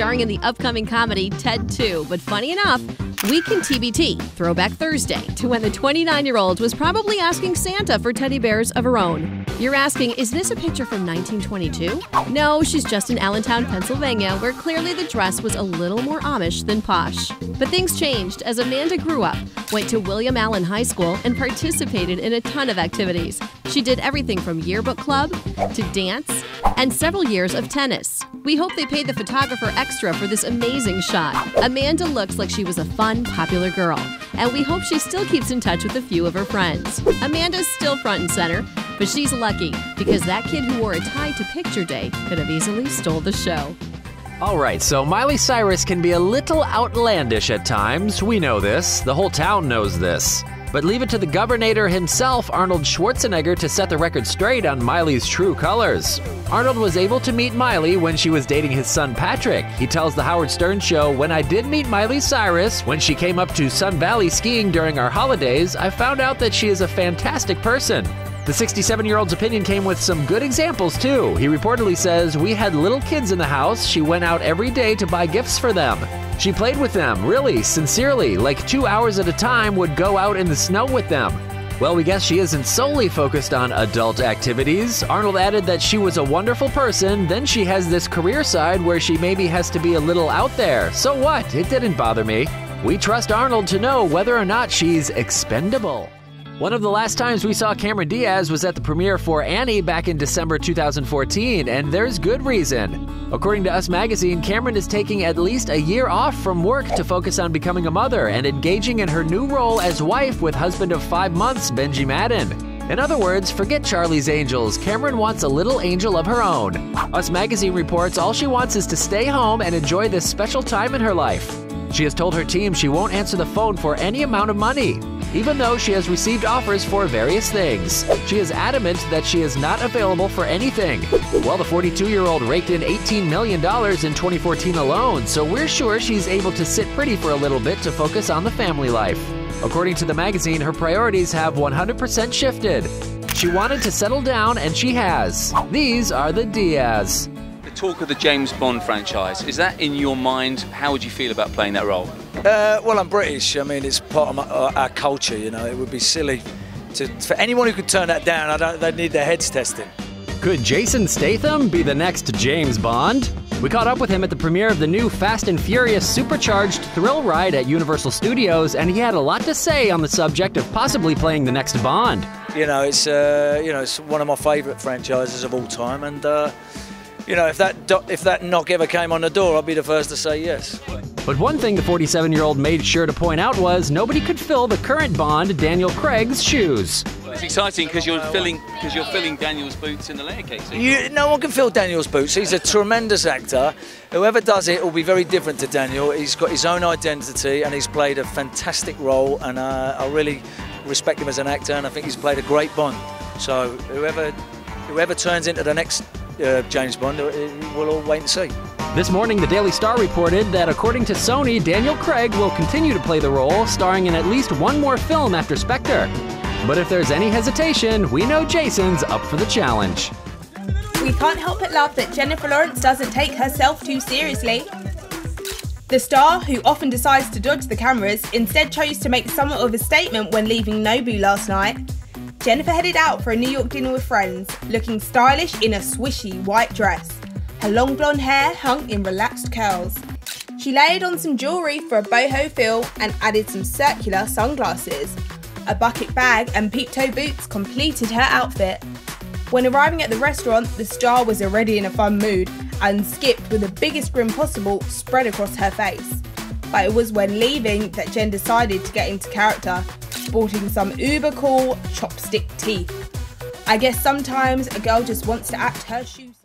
starring in the upcoming comedy Ted 2. But funny enough, Weekend TBT, Throwback Thursday, to when the 29 year old was probably asking Santa for teddy bears of her own. You're asking, is this a picture from 1922? No, she's just in Allentown, Pennsylvania, where clearly the dress was a little more Amish than posh. But things changed as Amanda grew up, went to William Allen High School, and participated in a ton of activities. She did everything from yearbook club to dance and several years of tennis. We hope they paid the photographer extra for this amazing shot. Amanda looks like she was a fun, popular girl, and we hope she still keeps in touch with a few of her friends. Amanda's still front and center, but she's lucky because that kid who wore a tie to picture day could have easily stole the show. All right, so Miley Cyrus can be a little outlandish at times. We know this. The whole town knows this. But leave it to the governor himself, Arnold Schwarzenegger, to set the record straight on Miley's true colors. Arnold was able to meet Miley when she was dating his son Patrick. He tells The Howard Stern Show When I did meet Miley Cyrus, when she came up to Sun Valley skiing during our holidays, I found out that she is a fantastic person. The 67 year old's opinion came with some good examples, too. He reportedly says, We had little kids in the house. She went out every day to buy gifts for them. She played with them, really, sincerely, like two hours at a time, would go out in the snow with them. Well, we guess she isn't solely focused on adult activities. Arnold added that she was a wonderful person, then she has this career side where she maybe has to be a little out there. So what? It didn't bother me. We trust Arnold to know whether or not she's expendable. One of the last times we saw Cameron Diaz was at the premiere for Annie back in December 2014, and there's good reason. According to Us Magazine, Cameron is taking at least a year off from work to focus on becoming a mother and engaging in her new role as wife with husband of five months, Benji Madden. In other words, forget Charlie's Angels. Cameron wants a little angel of her own. Us Magazine reports all she wants is to stay home and enjoy this special time in her life. She has told her team she won't answer the phone for any amount of money even though she has received offers for various things. She is adamant that she is not available for anything. Well, the 42 year old raked in $18 million in 2014 alone, so we're sure she's able to sit pretty for a little bit to focus on the family life. According to the magazine, her priorities have 100% shifted. She wanted to settle down, and she has. These are the Diaz. The talk of the James Bond franchise, is that in your mind? How would you feel about playing that role? Uh, well, I'm British. I mean, it's part of my, uh, our culture. You know, it would be silly to, for anyone who could turn that down. I don't. They'd need their heads tested. Could Jason Statham be the next James Bond? We caught up with him at the premiere of the new Fast and Furious supercharged thrill ride at Universal Studios, and he had a lot to say on the subject of possibly playing the next Bond. You know, it's uh, you know it's one of my favourite franchises of all time, and uh, you know if that if that knock ever came on the door, I'd be the first to say yes. But one thing the 47 year old made sure to point out was nobody could fill the current Bond, Daniel Craig's shoes. It's exciting because you're filling because you're filling Daniel's boots in the layer cake. You, no one can fill Daniel's boots. He's a tremendous actor. Whoever does it will be very different to Daniel. He's got his own identity and he's played a fantastic role. And uh, I really respect him as an actor, and I think he's played a great Bond. So whoever whoever turns into the next uh, James Bond, uh, we'll all wait and see. This morning, the Daily Star reported that according to Sony, Daniel Craig will continue to play the role, starring in at least one more film after Spectre. But if there's any hesitation, we know Jason's up for the challenge. We can't help but love that Jennifer Lawrence doesn't take herself too seriously. The star, who often decides to dodge the cameras, instead chose to make somewhat of a statement when leaving Nobu last night. Jennifer headed out for a New York dinner with friends, looking stylish in a swishy white dress. Her long blonde hair hung in relaxed curls. She layered on some jewellery for a boho feel and added some circular sunglasses. A bucket bag and peep toe boots completed her outfit. When arriving at the restaurant, the star was already in a fun mood and skipped with the biggest grin possible spread across her face. But it was when leaving that Jen decided to get into character, sporting some uber cool chopstick teeth. I guess sometimes a girl just wants to act her shoes.